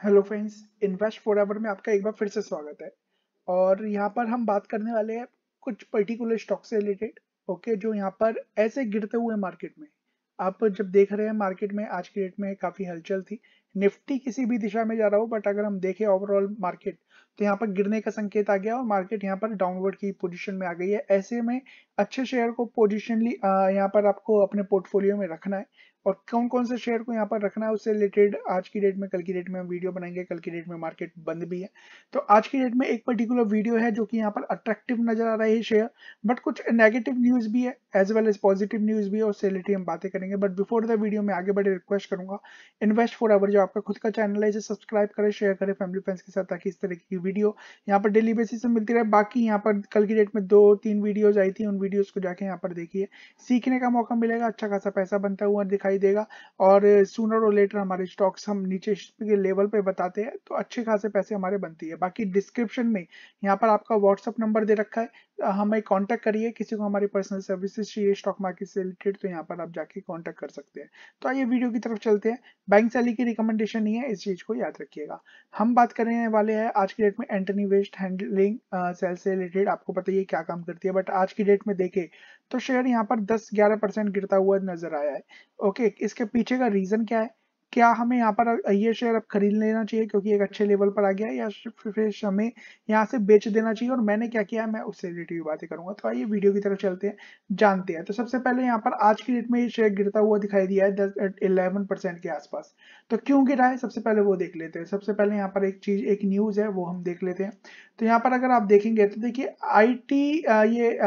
Hello friends invest forever में आपका एक बार फिर से स्वागत है। और यहाँ पर हम बात करने वाले हैं कुछ पर्टिकुलर स्टॉक से रिलेटेड ओके जो यहाँ पर ऐसे गिरते हुए मार्केट में। आप जब देख रहे हैं मार्केट में, आज की डेट में काफ़ी हलचल थी। निफ्टी किसी भी दिशा में जा रहा हो बट अगर हम देखें ओवरऑल मार्केट तो यहाँ पर गिरने का संकेत आ गया और मार्केट यहाँ पर डाउनवर्ड की पोजीशन में आ गई है। ऐसे में अच्छे शेयर को पोजिशनली यहाँ पर आपको अपने पोर्टफोलियो में रखना है। और कौन कौन से शेयर को यहाँ पर रखना है, उससे रिलेटेड आज की डेट में, कल की डेट में हम वीडियो बनाएँगे, कल की डेट में मार्केट बंद भी है। तो आज की डेट में एक पर्टिकुलर वीडियो है जो कि यहाँ पर अट्रैक्टिव नज़र आ रहा है शेयर बट कुछ नेगेटिव न्यूज़ भी है as well as positive news भी है, उससे रिलेटेड हम बातें करेंगे। बट बिफोर द वीडियो में आगे बढ़े रिक्वेस्ट करूँगा इन्वेस्ट फॉर अवर जो आपका खुद का चैनल है, इसे सब्सक्राइब करें शेयर करें फैमिली फ्रेंड्स के साथ ताकि इस तरह की वीडियो यहाँ पर डेली बेसिस में मिलती रहे। बाकी यहाँ पर कल की डेट में दो तीन वीडियोज़ आई थी, उन वीडियोज़ को जाके यहाँ पर देखिए। सीखने का मौका मिलेगा अच्छा खासा पैसा बनता हुआ दिखाई देगा। और सूनर और लेटर हमारे स्टॉक्स हम नीचे के लेवल पे बताते हैं तो अच्छे खासे पैसे हमारे बनती है। बाकी डिस्क्रिप्शन में यहाँ पर आपका व्हाट्सअप नंबर दे रखा है। हमें कांटेक्ट करिए, किसी को हमारी पर्सनल सर्विसेज़ चाहिए स्टॉक मार्केट से रिलेटेड तो यहाँ पर आप जाके कांटेक्ट कर सकते हैं। तो आइए वीडियो की तरफ़ चलते हैं। बैंक सैली की रिकमेंडेशन नहीं है, इस चीज़ को याद रखिएगा। हम बात करने वाले हैं आज की डेट में एंटनी वेस्ट हैंडलिंग सेल से रिलेटेड आपको पता ही क्या काम करती है बट आज की डेट में देखे तो शेयर यहाँ पर 10-11 परसेंट गिरता हुआ नज़र आया है। ओके इसके पीछे का रीजन क्या है? क्या हमें यहाँ पर ये शेयर अब खरीद लेना चाहिए क्योंकि एक अच्छे लेवल पर आ गया है? या फिर हमें यहाँ से बेच देना चाहिए और मैंने क्या किया है? मैं उससे रिलेटिव बातें करूँगा। तो आइए वीडियो की तरफ़ चलते हैं, जानते हैं। तो सबसे पहले यहाँ पर आज की डेट में ये शेयर गिरता हुआ दिखाई दिया है दस इलेवन परसेंट के आसपास। तो क्यों गिरा है? सबसे पहले वो देख लेते हैं। सबसे पहले यहाँ पर एक चीज़, एक न्यूज़ है, वो हम देख लेते हैं। तो यहाँ पर अगर आप देखेंगे तो देखिए आई ये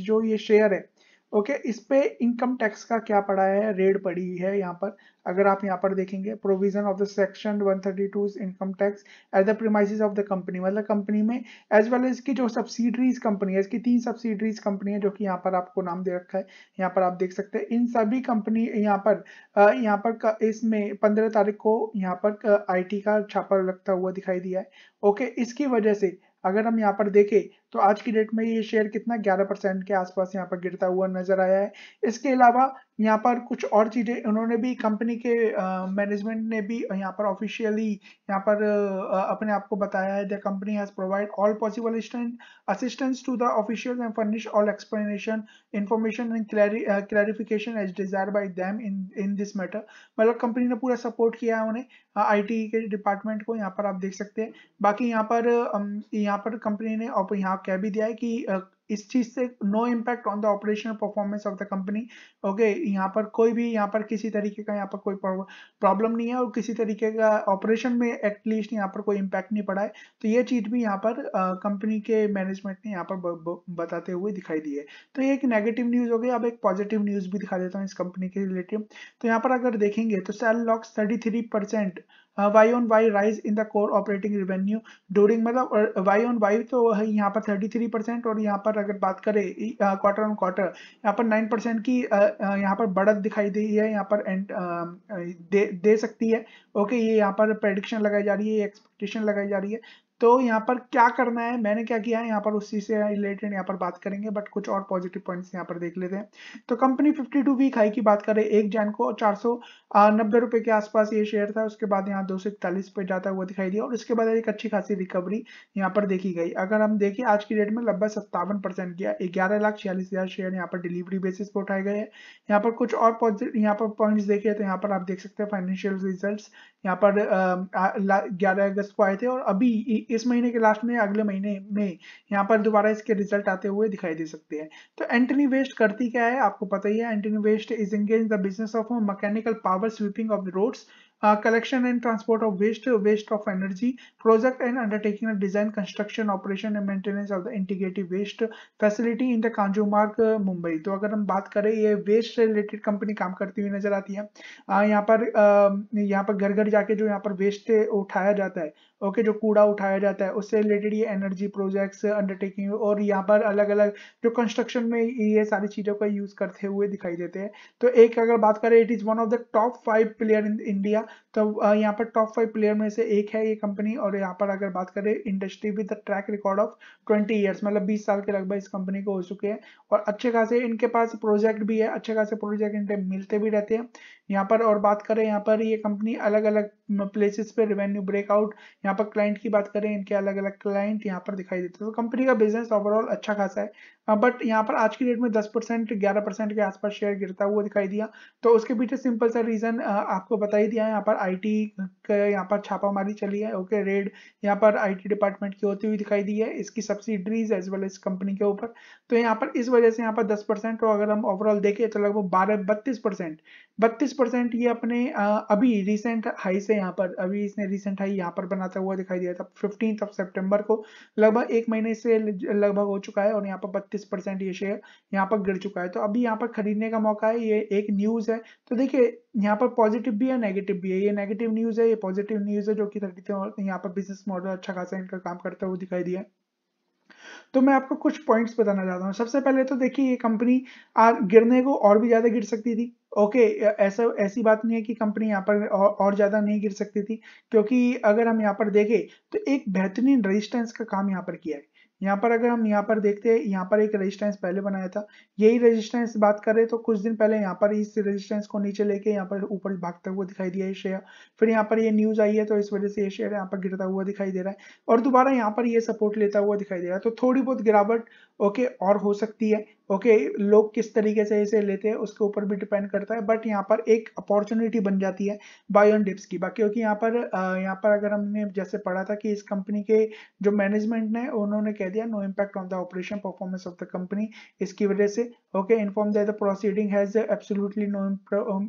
जो ये शेयर है ओके इस पे इनकम टैक्स का क्या पड़ा है? रेड पड़ी है यहाँ पर। अगर आप यहाँ पर देखेंगे provision of the section 132 income tax at the premises of the company मतलब कंपनी में एज वेल एज की जो सब्सिडरीज कंपनी है, इसकी तीन सब्सिडरीज कंपनी है जो कि यहाँ पर आपको नाम दे रखा है। यहाँ पर आप देख सकते हैं, इन सभी कंपनी यहाँ पर यहाँ पर इसमें पंद्रह तारीख को यहाँ पर आईटी का छापा लगता हुआ दिखाई दिया है। ओके इसकी वजह से अगर हम यहाँ पर देखें तो आज की डेट में ये शेयर कितना 11 परसेंट के आसपास यहाँ पर गिरता हुआ नज़र आया है। इसके अलावा यहाँ पर कुछ और चीज़ें उन्होंने भी कंपनी के मैनेजमेंट ने भी यहाँ पर ऑफिशियली यहाँ पर आ, अपने आप को बताया है। The company has provide all possible assistance to the official and furnish all explanation information and clarification as desire by them in in this matter मतलब कंपनी ने पूरा सपोर्ट किया है उन्हें। आईटी के डिपार्टमेंट को यहाँ पर आप देख सकते हैं। बाकी यहाँ पर यहाँ पर कंपनी ने यहाँ कह भी दिया है कि इस चीज़ से no impact on the operational performance of the company okay यहाँ पर कोई भी यहाँ पर किसी तरीके का यहाँ पर कोई प्रॉब्लम नहीं है और किसी तरीके का ऑपरेशन में एटलीस्ट यहाँ पर कोई इम्पैक्ट नहीं पड़ा है। तो ये चीज़ भी यहाँ पर कंपनी के मैनेजमेंट ने यहाँ पर ब, ब, बताते हुए दिखाई दी है। तो ये एक नेगेटिव न्यूज़ हो गई अब एक पॉजिटिव न्यूज़ भी दिखा देता हूँ इस कंपनी के रिलेटिव तो यहाँ पर अगर देखेंगे तो sale locks thirty Y on Y rise in the core operating revenue during मतलब वाई ऑन वाई तो है यहाँ पर 33 परसेंट और यहाँ पर अगर बात करें क्वार्टर ऑन क्वार्टर यहाँ पर 9 परसेंट की यहाँ पर बढ़त दिखाई दी है यहाँ पर एंड दे, दे सकती है। ओके ये यहाँ पर प्रेडिक्शन लगाई जा रही है एक्सपेक्टेशन लगाई जा रही है। तो यहाँ पर क्या करना है? मैंने क्या किया है? यहाँ पर उसी से रिलेटेड यहाँ पर बात करेंगे बट कुछ और पॉजिटिव पॉइंट्स यहाँ पर देख लेते हैं। तो कंपनी 52 वीक हाई की बात करें, एक जैन को चार सौ नब्बे रुपए के आसपास ये शेयर था, उसके बाद यहाँ दो सौ इकतालीस पे जाता हुआ दिखाई दिया, और उसके बाद एक अच्छी खासी रिकवरी यहाँ पर देखी गई। अगर हम देखें, आज की डेट में लगभग सत्तावन परसेंट किया, ग्यारह लाख छियालीस हज़ार शेयर यहाँ पर डिलीवरी बेसिस पर उठाए गए हैं। यहाँ पर कुछ और पॉजिटिव यहाँ पर पॉइंट्स देखे तो यहाँ पर आप देख सकते हैं फाइनेंशियल रिज़ल्ट यहाँ पर ग्यारह अगस्त को आए थे, और अभी इस महीने के लास्ट में अगले महीने में यहाँ पर दोबारा इसके रिज़ल्ट आते हुए दिखाई दे सकते हैं। तो एंटनी वेस्ट करती क्या है? आपको पता ही है Antony waste is engage the business of mechanical power sweeping of roads uh, collection and transport of waste waste of energy project and undertaking a design construction operation and maintenance of the integrated waste facility in the kanjumarg uh, Mumbai तो अगर हम बात करें ये waste से related company काम करती हुई नज़र आती है uh, यहाँ पर uh, यहाँ पर घर घर जाके जो यहाँ पर वेस्ट उठाया जाता है ओके जो कूड़ा उठाया जाता है उससे रिलेटेड ये एनर्जी प्रोजेक्ट्स अंडरटेकिंग और यहाँ पर अलग अलग जो कंस्ट्रक्शन में ये सारी चीज़ों का यूज़ करते हुए दिखाई देते हैं। तो एक अगर बात करें it is one of the top five player in India तो यहाँ पर टॉप फाइव प्लेयर में से एक है ये कंपनी और यहाँ पर अगर बात करें industry with track record of twenty years मतलब बीस साल के लगभग इस कंपनी को हो चुके हैं और अच्छे खासे इनके पास प्रोजेक्ट भी है, अच्छे खासे प्रोजेक्ट इनके मिलते भी रहते हैं। यहाँ पर और बात करें, यहाँ पर ये कंपनी अलग अलग प्लेसेस पे रेवेन्यू ब्रेकआउट यहाँ पर क्लाइंट की बात करें, इनके अलग अलग क्लाइंट यहाँ पर दिखाई देते हैं। तो कंपनी का बिज़नेस ओवरऑल अच्छा खासा है। बट यहाँ पर आज की डेट में 10 परसेंट, ग्यारह परसेंट के आसपास शेयर गिरता हुआ दिखाई दिया। तो उसके पीछे सिंपल सा रीजन आपको बता ही दिया यहाँ पर आईटी यहाँ पर छापामारी चली है। ओके रेड यहाँ पर आईटी डिपार्टमेंट की होती हुई दिखाई दी है, इसकी सब्सिडरीज एज वेल इस कंपनी के ऊपर। तो यहाँ पर इस वजह से यहाँ पर दस परसेंट अगर हम ओवरऑल देखें तो लगभग बारह, बत्तीस परसेंट बत्तीस परसेंट ये अपने अभी रिसेंट हाई से यहाँ पर, अभी इसने रिसेंट हाई यहाँ पर बनाता हुआ दिखाई दिया था फिफ्टीन ऑफ़ सेप्टेम्बर को, लगभग एक महीने से लगभग हो चुका है और यहाँ पर बत्तीस परसेंट ये शेयर यहाँ पर गिर चुका है। तो अभी यहाँ पर खरीदने का मौका है, ये एक न्यूज़ है। तो देखिए, यहाँ पर पॉजिटिव भी है नेगेटिव भी है। ये नेगेटिव न्यूज़ है, ये पॉजिटिव न्यूज़ है, जो कि थर्टी यहाँ पर बिज़नेस मॉडल अच्छा खासा इनका काम करता हुआ दिखाई दिया। तो मैं आपको कुछ पॉइंट्स बताना चाहता हूँ। सबसे पहले तो देखिए, ये कंपनी गिरने को और भी ज़्यादा गिर सकती थी। ओके ऐसा ऐसी बात नहीं है कि कंपनी यहाँ पर और, ज़्यादा नहीं गिर सकती थी क्योंकि अगर हम यहाँ पर देखें तो एक बेहतरीन रेजिस्टेंस का काम यहाँ पर किया है यहाँ पर अगर हम यहाँ पर देखते हैं यहाँ पर एक रेजिस्टेंस पहले बनाया था यही रेजिस्टेंस बात करें तो कुछ दिन पहले यहाँ पर इस रेजिस्टेंस को नीचे लेके यहाँ पर ऊपर भागता हुआ दिखाई दिया ये शेयर फिर यहाँ पर ये न्यूज़ आई है तो इस वजह से ये शेयर यहाँ पर गिरता हुआ दिखाई दे रहा है और दोबारा यहाँ पर ये सपोर्ट लेता हुआ दिखाई दे रहा है तो थोड़ी बहुत गिरावट ओके और हो सकती है ओके लोग किस तरीके से इसे लेते हैं, उसके ऊपर भी डिपेंड करता है बट यहाँ पर एक अपॉर्चुनिटी बन जाती है बाय ऑन डिप्स की बाकी क्योंकि यहाँ पर यहाँ पर अगर हमने जैसे पढ़ा था कि इस कंपनी के जो मैनेजमेंट ने, उन्होंने कह दिया no impact on the operation performance of the company इसकी वजह से okay inform the proceeding has absolutely no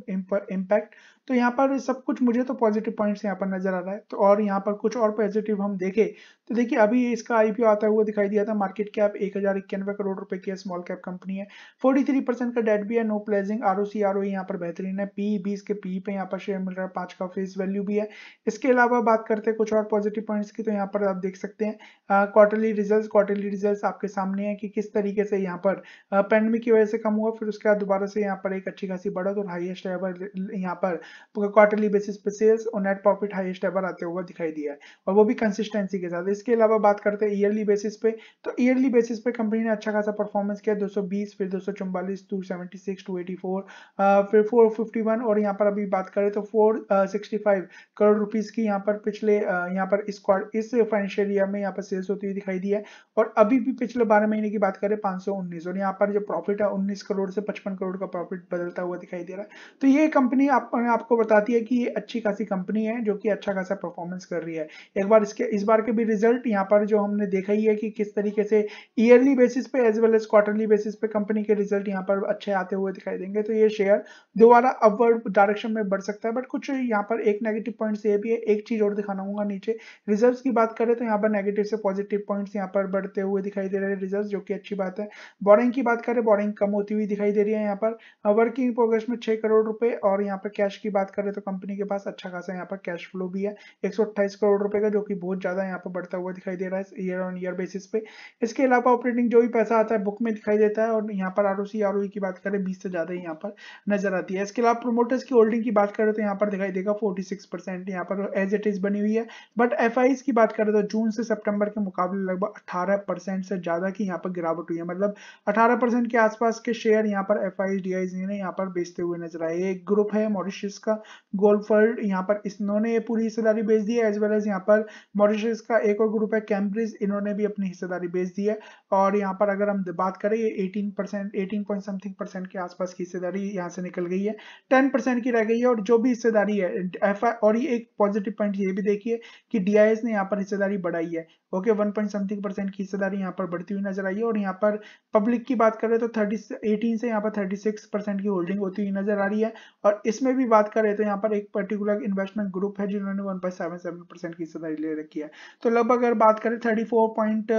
impact तो यहाँ पर सब कुछ मुझे तो पॉजिटिव पॉइंट्स यहाँ पर नज़र आ रहा है। तो और यहाँ पर कुछ और पॉजिटिव हम देखें तो देखिए अभी इसका आईपीओ आता हुआ दिखाई दिया था मार्केट कैप एक हज़ार इक्यानवे करोड़ रुपए की स्मॉल कैप कंपनी है। 43 परसेंट का डेट भी है no pledging R O C R O यहाँ पर बेहतरीन है। पी बी इसके पी पे यहाँ पर शेयर मिल रहा है, पाँच का फेस वैल्यू भी है। इसके अलावा बात करते हैं कुछ और पॉजिटिव पॉइंट्स की तो यहाँ पर आप देख सकते हैं क्वार्टरली रिज़ल्ट क्वार्टरली रिज़ल्ट आपके सामने है कि किस तरीके से यहाँ पर पेंडेमिक की वजह से कम हुआ, फिर उसके बाद दोबारा से यहाँ पर एक अच्छी खासी बढ़त और हाइएस्ट यहाँ पर क्वार्टरली बेसिस पे सेल्स और नेट प्रॉफिट हाईएस्ट एवर आते हुए दिखाई दिया है। और वो भी कंसिस्टेंसी के साथ। इसके अलावा बात करते हैं ईयरली बेसिस पे तो ईयरली बेसिस पे कंपनी ने अच्छा खासा परफॉर्मेंस किया 220 फिर 244 276 284 फिर 451 और यहाँ पर अभी बात करें तो 465 करोड़ रुपीस की यहाँ पर पिछले यहाँ पर इस इस फाइनेंशियल ईयर में यहाँ पर सेल्स होती हुई दिखाई दी है। और अभी भी पिछले बारह महीने की बात करें पाँच और यहाँ पर जो प्रॉफिट है उन्नीस करोड़ से पचपन करोड़ का प्रॉफिट बदलता हुआ दिखाई दे रहा है। तो ये कंपनी आप, आपको बताती है कि ये अच्छी खासी कंपनी है, जो कि अच्छा खासा परफॉर्मेंस कर रही है। एक बार इसके, इस बार के भी रिज़ल्ट यहाँ पर जो हमने देखा ही है कि किस तरीके से ईयरली बेसिस पे as well as quarterly basis पे कंपनी के रिज़ल्ट यहाँ पर अच्छे आते हुए दिखाई देंगे। तो ये शेयर दोबारा अपवर्ड डायरेक्शन में बढ़ सकता है। बट कुछ यहाँ पर एक नेगेटिव पॉइंट ये भी है। एक चीज़ और दिखाना होगा नीचे। रिज़ल्ट की बात करें तो यहाँ पर नेगेटिव से पॉजिटिव पॉइंट्स यहाँ पर बढ़ते हुए दिखाई दे रहे हैं रिज़ल्ट जो कि अच्छी बात है। बोरिंग की बात करें बोरिंग कम होती हुई दिखाई दे रही है यहाँ पर। वर्किंग प्रोग्रेस में छह करोड़ रुपए और यहाँ पर कैश की बात करें तो कंपनी के पास अच्छा खासा यहाँ पर कैश फ्लो भी है। एक करोड़ रुपए का, जो कि बहुत ज़्यादा यहाँ पर बढ़ता हुआ दिखाई दे रहा है ईयर ऑन ईयर बेसिस पे। इसके अलावा ऑपरेटिंग जो भी पैसा आता है बुक में दिखाई देता है और यहाँ पर आर ओ की बात करें, बीस से ज़्यादा यहाँ पर नज़र आती है। इसके अलावा प्रोमोटर्स की होल्डिंग की बात करें तो यहाँ पर दिखाई देगा फोर्टी सिक्स परसेंट यहाँ पर एज इट इज़ बनी हुई है। बट एफआई की बात करें तो जून से सितंबर के मुकाबले लगभग अठारह परसेंट से ज़्यादा की यहाँ पर गिरावट हुई है। मतलब अठारह परसेंट के आसपास के शेयर यहाँ पर एफ़ आई डी ने यहाँ पर बेचते हुए नज़र आए। एक ग्रुप है मॉरिशस का गोल्ड फर्ड यहाँ पर इन्होंने ये पूरी हिस्सेदारी बेच दी है एज वेल एज यहाँ पर मॉरिशस का एक और ग्रुप है कैम्ब्रिज इन्होंने भी अपनी हिस्सेदारी बेच दी है। और यहाँ पर अगर हम बात करें, ये 18 percent eighteen point something percent के आसपास की हिस्सेदारी यहाँ से निकल गई है। 10 परसेंट की रह गई है और जो भी हिस्सेदारी है एफ़ और ये एक पॉजिटिव पॉइंट ये भी देखिए कि डी ने यहाँ पर हिस्सेदारी बढ़ाई है। Okay one point something percent की हिस्सेदारी यहाँ पर बढ़ती हुई नज़र आई है और यहाँ पर पब्लिक की बात करें तो थर्टी एटीन से यहाँ पर थर्टी सिक्स परसेंट की होल्डिंग होती हुई नज़र आ रही है। और इसमें भी बात करें तो यहाँ पर एक पर्टिकुलर इन्वेस्टमेंट ग्रुप है जिन्होंने one point seven seven percent की हिस्सेदारी ले रखी है। तो लगभग अगर बात करें thirty four point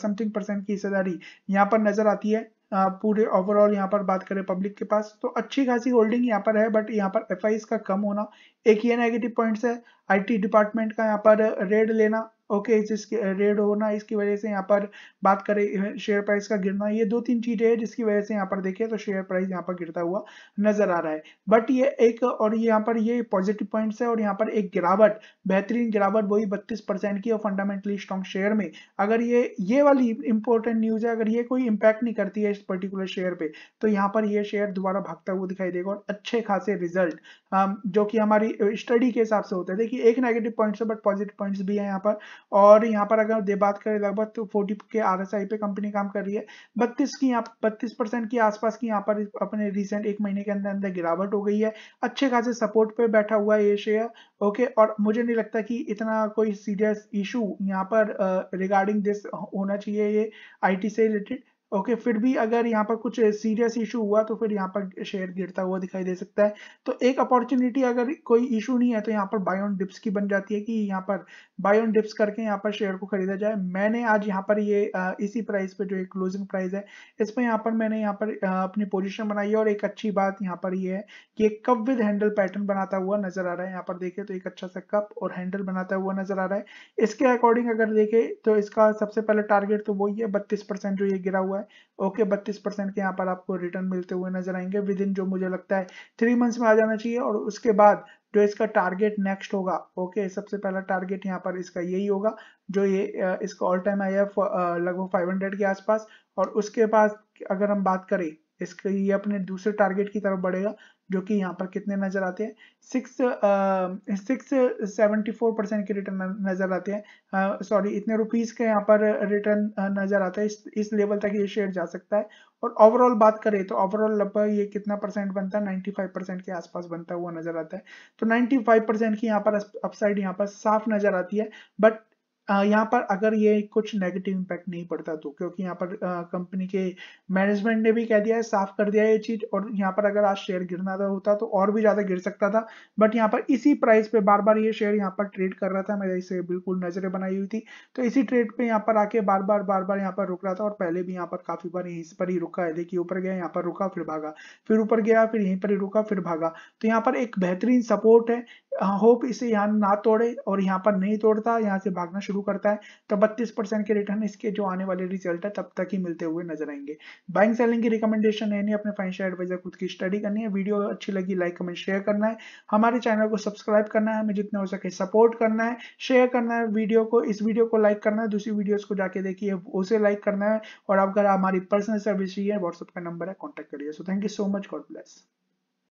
something percent की हिस्सेदारी यहाँ पर नज़र आती है। पूरे ओवरऑल यहाँ पर बात करें पब्लिक के पास तो अच्छी खासी होल्डिंग यहाँ पर है बट यहाँ पर एफ़ का कम होना एक ये नेगेटिव पॉइंट्स है। आईटी डिपार्टमेंट का यहाँ पर रेड लेना ओके इसकी रेड होना, इसकी वजह से यहाँ पर बात करें शेयर प्राइस का गिरना, ये दो तीन चीज़ें हैं जिसकी वजह से यहाँ पर देखिए तो शेयर प्राइस यहाँ पर गिरता हुआ नज़र आ रहा है। बट ये एक, और यहाँ पर ये पॉजिटिव पॉइंट्स है और यहाँ पर एक गिरावट, बेहतरीन गिरावट वही बत्तीस परसेंट की और फंडामेंटली स्ट्रॉन्ग शेयर में। अगर ये ये वाली इंपॉर्टेंट न्यूज़ है, अगर ये कोई इंपैक्ट नहीं करती है इस पर्टिकुलर शेयर पे तो यहाँ पर ये शेयर दोबारा भागता हुआ दिखाई देगा और अच्छे खासे रिज़ल्ट जो कि हमारी स्टडी के हिसाब से होता है। देखिए, एक नेगेटिव पॉइंट्स है बट पॉजिटिव पॉइंट्स भी है यहाँ पर। और यहाँ पर अगर बात करें लगभग तो फोर्टी के आरएसआई पे कंपनी काम कर रही है। बत्तीस की यहाँ, बत्तीस परसेंट के आसपास की यहाँ पर अपने रिसेंट एक महीने के अंदर अंदर गिरावट हो गई है। अच्छे खासे सपोर्ट पे बैठा हुआ है ये शेयर ओके और मुझे नहीं लगता कि इतना कोई सीरियस इशू यहाँ पर रिगार्डिंग दिस होना चाहिए ये आईटी से रिलेटेड ओके फिर भी अगर यहाँ पर कुछ सीरियस इशू हुआ तो फिर यहाँ पर शेयर गिरता हुआ दिखाई दे सकता है। तो एक अपॉर्चुनिटी अगर कोई इशू नहीं है तो यहाँ पर बायोन डिप्स की बन जाती है कि यहाँ पर बायोन डिप्स करके यहाँ पर शेयर को खरीदा जाए। मैंने आज यहाँ पर ये इसी प्राइस पे जो एक क्लोजिंग प्राइस है इसमें यहाँ पर मैंने यहाँ पर अपनी पोजिशन बनाई है और एक अच्छी बात यहाँ पर ये है कि एक कप विद हैंडल पैटर्न बनाता हुआ नज़र आ रहा है। यहाँ पर देखे तो एक अच्छा सा कप और हैंडल बनाता हुआ नज़र आ रहा है। इसके अकॉर्डिंग अगर देखे तो इसका सबसे पहले टारगेट तो वही है, बत्तीस जो ये गिरा हुआ है। है ओके, बत्तीस परसेंट के यहाँ पर आपको रिटर्न मिलते हुए नज़र आएँगे विद इन जो मुझे लगता है थ्री मंथ्स में आ जाना चाहिए और उसके बाद जो इसका टारगेट नेक्स्ट होगा, ओके, सबसे पहला टारगेट यहाँ पर इसका यही होगा, जो ये इसका ऑल टाइम आया लगभग 500 के आसपास और उसके बाद अगर हम बात करें इसके ये अपने दूसरे टारगेट की तरफ़ बढ़ेगा, जो कि यहाँ पर कितने नज़र आते हैं? Six six seventy four percent के रिटर्न नज़र आते हैं। सॉरी इतने रुपीज़ के यहाँ पर रिटर्न नज़र आता है। इस इस लेवल तक ये शेयर जा सकता है। और ओवरऑल बात करें तो ओवरऑल लगभग ये कितना परसेंट बनता है? 95 परसेंट के आसपास बनता हुआ नज़र आता है। तो 95 परसेंट की यहाँ पर अपसाइड यहाँ पर साफ़ नज़र आती है। बट यहाँ पर अगर ये कुछ नेगेटिव इम्पैक्ट नहीं पड़ता तो क्योंकि यहाँ पर कंपनी के मैनेजमेंट ने भी कह दिया है, साफ़ कर दिया है ये चीज़, और यहाँ पर अगर आज शेयर गिरना था, होता तो और भी ज़्यादा गिर सकता था बट यहाँ पर इसी प्राइस पे बार बार ये शेयर यहाँ पर ट्रेड कर रहा था, मेरे इसे बिल्कुल नज़रें बनाई हुई थी तो इसी ट्रेड पे यहाँ पर आके बार बार बार बार यहाँ पर रुक रहा था, और पहले भी यहाँ पर काफ़ी बार यहीं पर ही रुका है देखिए ऊपर गया, यहाँ पर रुका, फिर भागा, फिर ऊपर गया, फिर यहीं पर ही रुका, फिर भागा तो यहाँ पर एक बेहतरीन सपोर्ट है होप इसे यहाँ ना तोड़े और यहाँ पर नहीं तोड़ता, यहाँ से भागना शुरू करता है तो 32 परसेंट के रिटर्न इसके जो आने वाले रिज़ल्ट है, तब तक ही मिलते हुए नज़र आएँगे। बाइंग सेलिंग की रिकमेंडेशन है नहीं अपने फाइनेंशियल एडवाइजर खुद की स्टडी करनी है। वीडियो अच्छी लगी लाइक कमेंट शेयर करना है। हमारे चैनल को सब्सक्राइब करना है, हमें जितना हो सके सपोर्ट करना है शेयर करना है वीडियो को, इस वीडियो को लाइक करना है, दूसरी वीडियो को जाके देखिए, उसे लाइक करना है। और अगर हमारी पर्सनल सर्विस चाहिए व्हाट्सएप का नंबर है कॉन्टेक्ट करिए। So thank you so much God bless